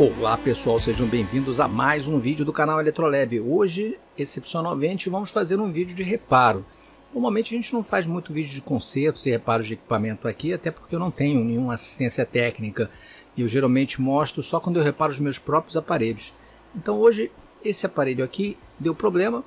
Olá pessoal, sejam bem-vindos a mais um vídeo do canal Eletrolab. Hoje, excepcionalmente, vamos fazer um vídeo de reparo. Normalmente a gente não faz muito vídeo de consertos e reparos de equipamento aqui, até porque eu não tenho nenhuma assistência técnica e eu geralmente mostro só quando eu reparo os meus próprios aparelhos. Então hoje esse aparelho aqui deu problema,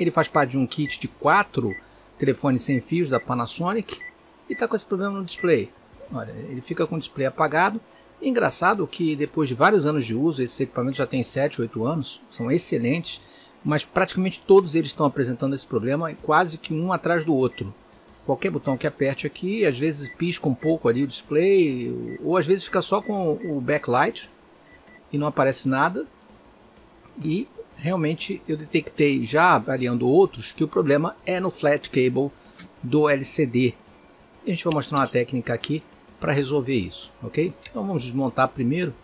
ele faz parte de um kit de quatro telefones sem fios da Panasonic e está com esse problema no display. Olha, ele fica com o display apagado Engraçado que depois de vários anos de uso, esses equipamentos já têm 7, 8 anos, são excelentes, mas praticamente todos eles estão apresentando esse problema quase que um atrás do outro. Qualquer botão que aperte aqui, às vezes pisca um pouco ali o display, ou às vezes fica só com o backlight e não aparece nada. E realmente eu detectei, já avaliando outros, que o problema é no flat cable do LCD. A gente vai mostrar uma técnica aqui para resolver isso, ok? Então vamos desmontar primeiro.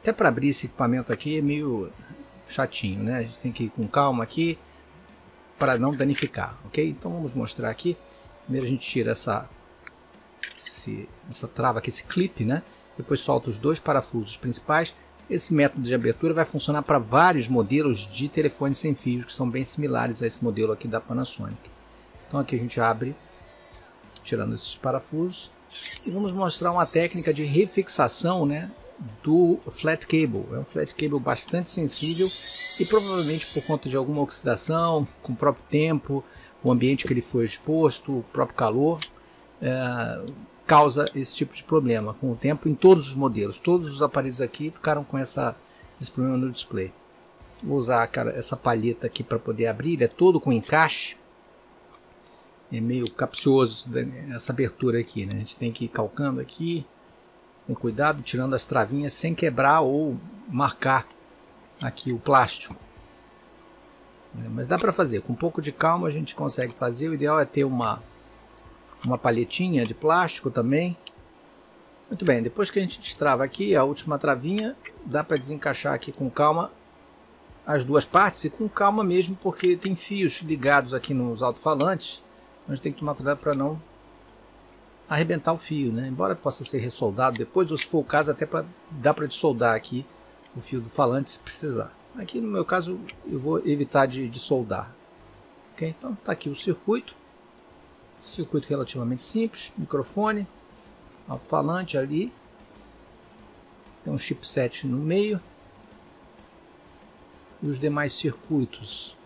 Até para abrir esse equipamento aqui é meio chatinho, né? A gente tem que ir com calma aqui para não danificar, ok? Então vamos mostrar aqui. Primeiro a gente tira essa, esse, essa trava aqui, esse clipe, né? Depois solta os dois parafusos principais. Esse método de abertura vai funcionar para vários modelos de telefones sem fios que são bem similares a esse modelo aqui da Panasonic. Então aqui a gente abre, tirando esses parafusos e vamos mostrar uma técnica de refixação né, do flat cable. É um flat cable bastante sensível e provavelmente por conta de alguma oxidação, com o próprio tempo, o ambiente que ele foi exposto, o próprio calor, é, causa esse tipo de problema com o tempo em todos os modelos. Todos os aparelhos aqui ficaram com essa, esse problema no display. Vou usar cara, essa palheta aqui para poder abrir, ele é todo com encaixe é meio capcioso essa abertura aqui, né? A gente tem que ir calcando aqui com cuidado, tirando as travinhas sem quebrar ou marcar aqui o plástico. É, mas dá para fazer, com um pouco de calma a gente consegue fazer. O ideal é ter uma, uma palhetinha de plástico também. Muito bem, depois que a gente destrava aqui a última travinha, dá para desencaixar aqui com calma as duas partes e com calma mesmo, porque tem fios ligados aqui nos alto-falantes a gente tem que tomar cuidado para não arrebentar o fio, né? Embora possa ser ressoldado depois, ou se for o caso, até pra, dá para desoldar aqui o fio do falante se precisar. Aqui no meu caso eu vou evitar de, de soldar. Então tá aqui o circuito. Circuito relativamente simples, microfone, alto-falante ali. Tem um chipset no meio. E os demais circuitos.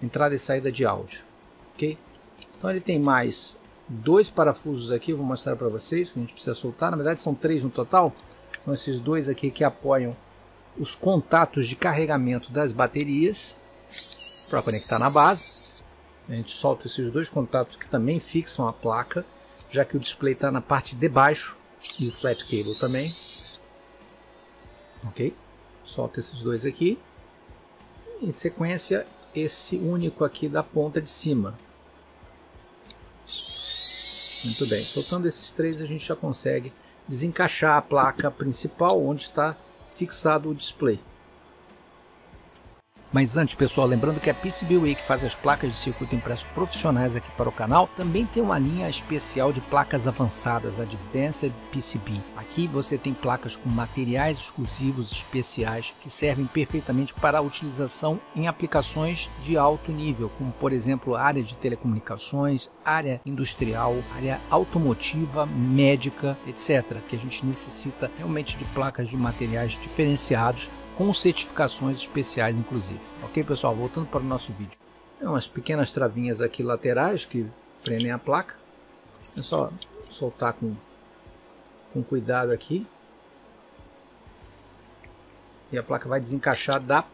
Entrada e saída de áudio. Ok? Então ele tem mais dois parafusos aqui, vou mostrar para vocês, que a gente precisa soltar. Na verdade são três no total. São esses dois aqui que apoiam os contatos de carregamento das baterias para conectar na base. A gente solta esses dois contatos que também fixam a placa, já que o display está na parte de baixo e o flat cable também. Ok? Solta esses dois aqui. Em sequência, esse único aqui da ponta de cima. Muito bem, soltando esses três a gente já consegue desencaixar a placa principal onde está fixado o display. Mas antes, pessoal, lembrando que a PCBWay, que faz as placas de circuito impresso profissionais aqui para o canal, também tem uma linha especial de placas avançadas, Advanced PCB. Aqui você tem placas com materiais exclusivos especiais que servem perfeitamente para a utilização em aplicações de alto nível, como por exemplo área de telecomunicações, área industrial, área automotiva, médica, etc. Que a gente necessita realmente de placas de materiais diferenciados com certificações especiais inclusive. Ok pessoal, voltando para o nosso vídeo. Tem umas pequenas travinhas aqui laterais que prendem a placa. É só soltar com, com cuidado aqui. E a placa vai desencaixar da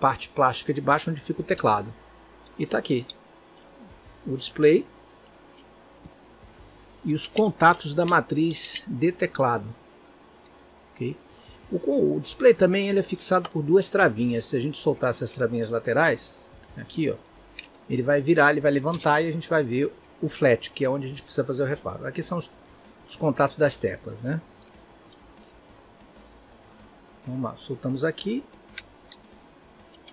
parte plástica de baixo onde fica o teclado. E está aqui o display e os contatos da matriz de teclado. O, o, display também ele é fixado por duas travinhas. Se a gente soltar essas travinhas laterais, aqui ó, ele vai virar, ele vai levantar e a gente vai ver o flat, que é onde a gente precisa fazer o reparo. Aqui são os, os contatos das teclas, né? Vamos lá, soltamos aqui,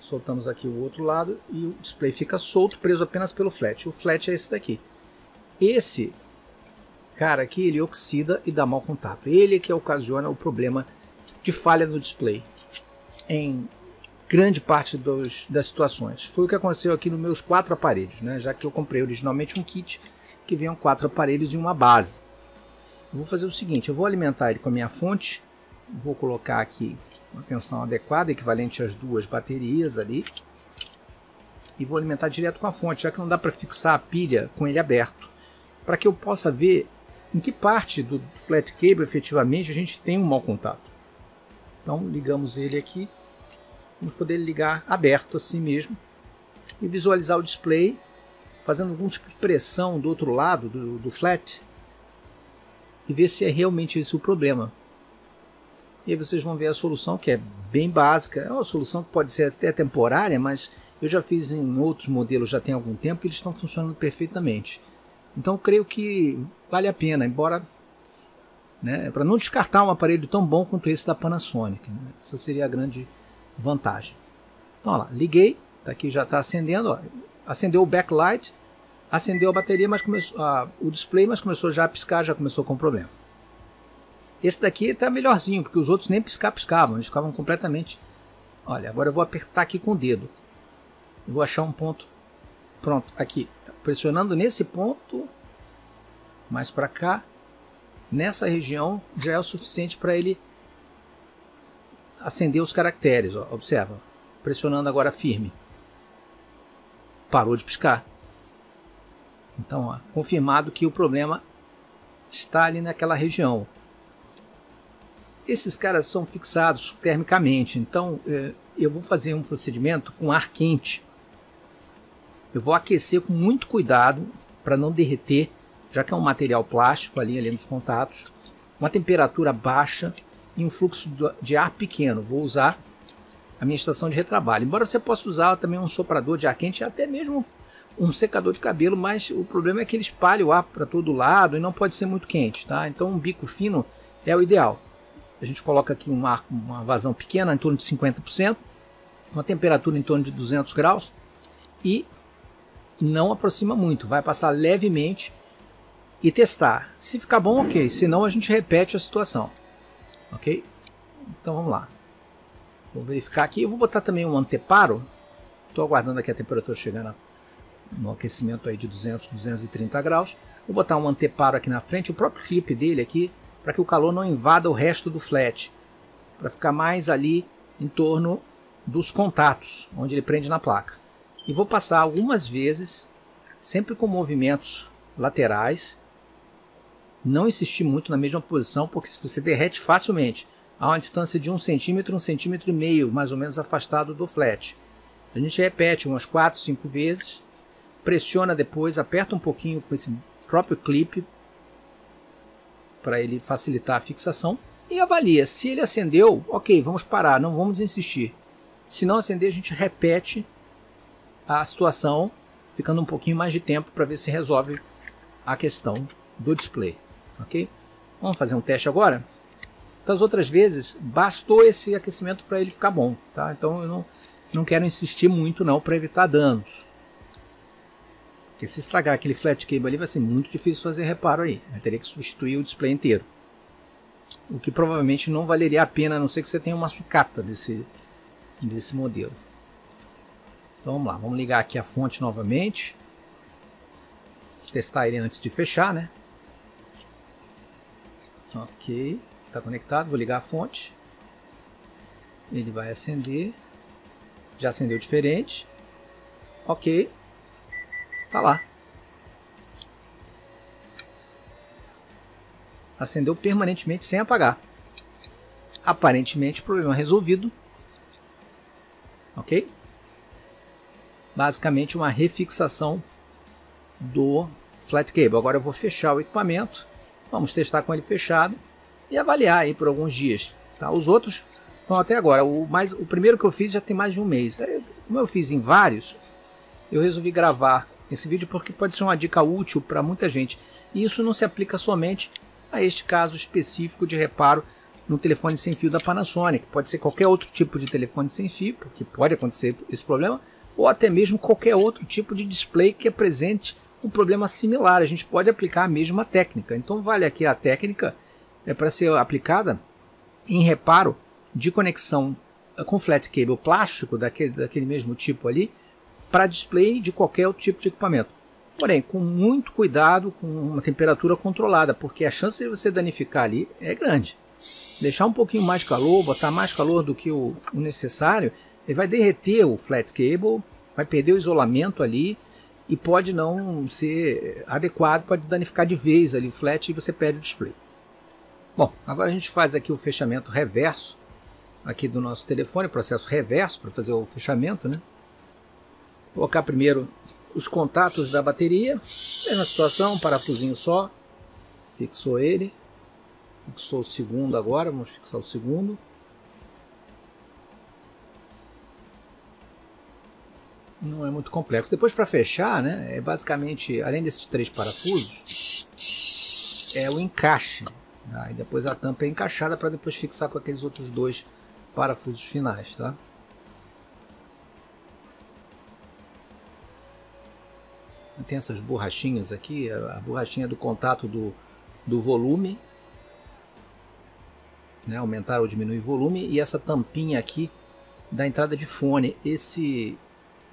soltamos aqui o outro lado e o display fica solto, preso apenas pelo flat. O flat é esse daqui. Esse cara aqui, ele oxida e dá mau contato. Ele é que ocasiona o problema de falha no display em grande parte dos, das situações. Foi o que aconteceu aqui nos meus quatro aparelhos, né? já que eu comprei originalmente um kit que vem com quatro aparelhos e uma base. Eu vou fazer o seguinte, eu vou alimentar ele com a minha fonte, vou colocar aqui uma tensão adequada, equivalente às duas baterias ali, e vou alimentar direto com a fonte, já que não dá para fixar a pilha com ele aberto, para que eu possa ver em que parte do flat cable efetivamente a gente tem um mau contato. Então ligamos ele aqui, vamos poder ligar aberto assim mesmo e visualizar o display fazendo algum tipo de pressão do outro lado do, do flat e ver se é realmente esse o problema. E aí vocês vão ver a solução que é bem básica, é uma solução que pode ser até temporária, mas eu já fiz em outros modelos já tem algum tempo e eles estão funcionando perfeitamente. Então creio que vale a pena, embora né, para não descartar um aparelho tão bom quanto esse da Panasonic. Né? Essa seria a grande vantagem. Então, ó lá, liguei, tá aqui já está acendendo, ó, acendeu o backlight, acendeu a bateria, mas começou o display, mas começou já a piscar, já começou com problema. Esse daqui está melhorzinho, porque os outros nem piscar piscavam, eles ficavam completamente. Olha, agora eu vou apertar aqui com o dedo. Eu vou achar um ponto. Pronto, aqui. Pressionando nesse ponto, mais para cá, nessa região já é o suficiente para ele acender os caracteres. Ó. Observa, pressionando agora firme. Parou de piscar. Então, ó, confirmado que o problema está ali naquela região. Esses caras são fixados termicamente, então eh, eu vou fazer um procedimento com ar quente. Eu vou aquecer com muito cuidado para não derreter, já que é um material plástico ali, ali nos contatos. Uma temperatura baixa e um fluxo de ar pequeno. Vou usar a minha estação de retrabalho. Embora você possa usar também um soprador de ar quente, até mesmo um secador de cabelo, mas o problema é que ele espalha o ar para todo lado e não pode ser muito quente, tá? Então um bico fino é o ideal. A gente coloca aqui um ar, uma vazão pequena, em torno de 50%, uma temperatura em torno de 200 graus e não aproxima muito, vai passar levemente e testar. Se ficar bom, ok, se não a gente repete a situação, ok? Então vamos lá. Vou verificar aqui, eu vou botar também um anteparo, estou aguardando aqui a temperatura chegar no aquecimento aí de 200, 230 graus. Vou botar um anteparo aqui na frente, o próprio clipe dele aqui, para que o calor não invada o resto do flat, para ficar mais ali em torno dos contatos, onde ele prende na placa. E vou passar algumas vezes, sempre com movimentos laterais, não insistir muito na mesma posição, porque você derrete facilmente a uma distância de um centímetro, um centímetro e meio, mais ou menos afastado do flat. A gente repete umas 4, 5 vezes, pressiona depois, aperta um pouquinho com esse próprio clipe para ele facilitar a fixação e avalia. Se ele acendeu, ok, vamos parar, não vamos insistir. Se não acender, a gente repete a situação, ficando um pouquinho mais de tempo para ver se resolve a questão do display. Ok? Vamos fazer um teste agora? Das outras vezes, bastou esse aquecimento para ele ficar bom. Tá? Então eu não, não quero insistir muito não para evitar danos. Porque se estragar aquele flat cable ali vai ser muito difícil fazer reparo aí. Eu teria que substituir o display inteiro. O que provavelmente não valeria a pena, a não ser que você tenha uma sucata desse, desse modelo. Então vamos lá, vamos ligar aqui a fonte novamente. Testar ele antes de fechar, né? Ok, está conectado. Vou ligar a fonte. Ele vai acender. Já acendeu diferente. Ok, Tá lá. Acendeu permanentemente sem apagar. Aparentemente, problema resolvido. Ok? Basicamente, uma refixação do flat cable. Agora eu vou fechar o equipamento. Vamos testar com ele fechado e avaliar aí por alguns dias. Tá? Os outros estão até agora. O, mais, o primeiro que eu fiz já tem mais de um mês. Como eu fiz em vários, eu resolvi gravar esse vídeo porque pode ser uma dica útil para muita gente. E isso não se aplica somente a este caso específico de reparo no telefone sem fio da Panasonic. Pode ser qualquer outro tipo de telefone sem fio, porque pode acontecer esse problema, ou até mesmo qualquer outro tipo de display que apresente um problema similar. A gente pode aplicar a mesma técnica. Então vale aqui a técnica é para ser aplicada em reparo de conexão com flat cable plástico, daquele, daquele mesmo tipo ali, para display de qualquer outro tipo de equipamento. Porém, com muito cuidado, com uma temperatura controlada, porque a chance de você danificar ali é grande. Deixar um pouquinho mais calor, botar mais calor do que o, o necessário, ele vai derreter o flat cable, vai perder o isolamento ali e pode não ser adequado, pode danificar de vez ali o flat e você perde o display. Bom, agora a gente faz aqui o fechamento reverso aqui do nosso telefone, processo reverso para fazer o fechamento, né? Colocar primeiro os contatos da bateria, mesma situação, um parafusinho só, fixou ele, fixou o segundo agora, vamos fixar o segundo. Não é muito complexo. Depois para fechar, né, é basicamente, além desses três parafusos, é o encaixe. Tá? E depois a tampa é encaixada para depois fixar com aqueles outros dois parafusos finais, tá? Tem essas borrachinhas aqui, a borrachinha do contato do, do volume, né? aumentar ou diminuir o volume, e essa tampinha aqui da entrada de fone. Esse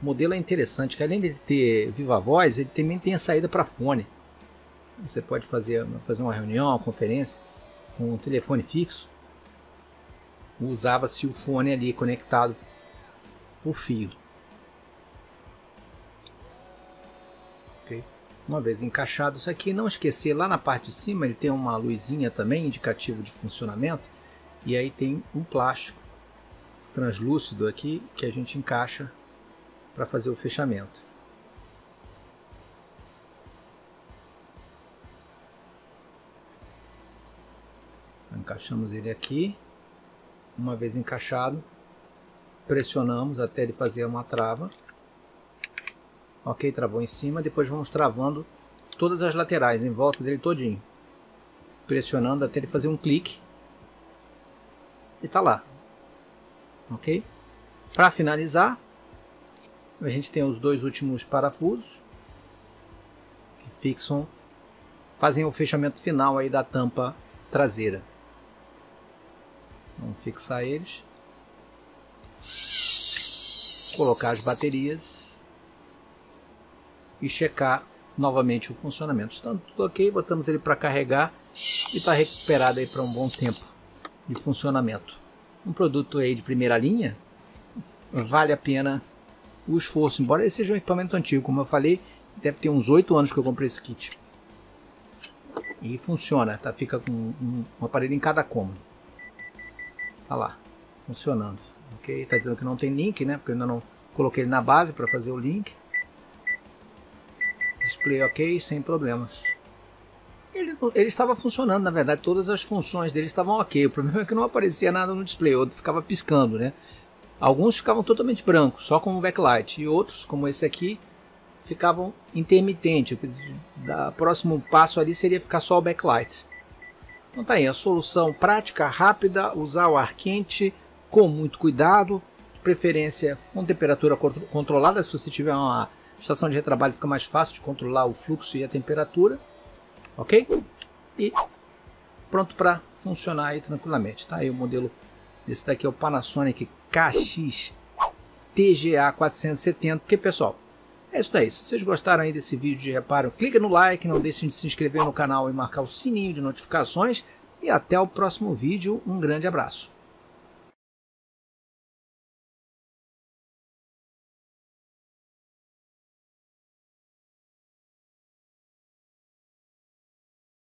modelo é interessante, que além de ter viva voz, ele também tem a saída para fone. Você pode fazer, fazer uma reunião, uma conferência com um telefone fixo. Usava-se o fone ali conectado por fio. Uma vez encaixado isso aqui, não esquecer lá na parte de cima ele tem uma luzinha também indicativo de funcionamento e aí tem um plástico translúcido aqui que a gente encaixa para fazer o fechamento. Encaixamos ele aqui, uma vez encaixado, pressionamos até ele fazer uma trava. Ok, travou em cima, depois vamos travando todas as laterais em volta dele todinho. Pressionando até ele fazer um clique. E tá lá. Ok? Para finalizar, a gente tem os dois últimos parafusos que fixam, fazem o fechamento final aí da tampa traseira. Vamos fixar eles. Colocar as baterias e checar novamente o funcionamento. Estando tudo ok, botamos ele para carregar e está recuperado aí para um bom tempo de funcionamento. Um produto aí de primeira linha, vale a pena o esforço, embora ele seja um equipamento antigo, como eu falei, deve ter uns 8 anos que eu comprei esse kit. E funciona, tá? Fica com um, um aparelho em cada cômodo. Tá lá, funcionando. Ok? Tá dizendo que não tem link, né? Porque eu ainda não coloquei ele na base para fazer o link. Display ok, sem problemas. Ele, ele, estava funcionando, na verdade, todas as funções dele estavam ok. O problema é que não aparecia nada no display, outro ficava piscando, né? Alguns ficavam totalmente brancos, só com o backlight, e outros, como esse aqui, ficavam intermitentes. O próximo passo ali seria ficar só o backlight. Então tá aí, a solução prática, rápida, usar o ar quente com muito cuidado, de preferência com temperatura controlada, se você tiver uma estação de retrabalho fica mais fácil de controlar o fluxo e a temperatura, ok? E pronto para funcionar aí tranquilamente, tá aí o modelo, esse daqui é o Panasonic KX TGA 470, porque pessoal, é isso daí. Se vocês gostaram aí desse vídeo de reparo, clica no like, não deixem de se inscrever no canal e marcar o sininho de notificações. E até o próximo vídeo. Um grande abraço.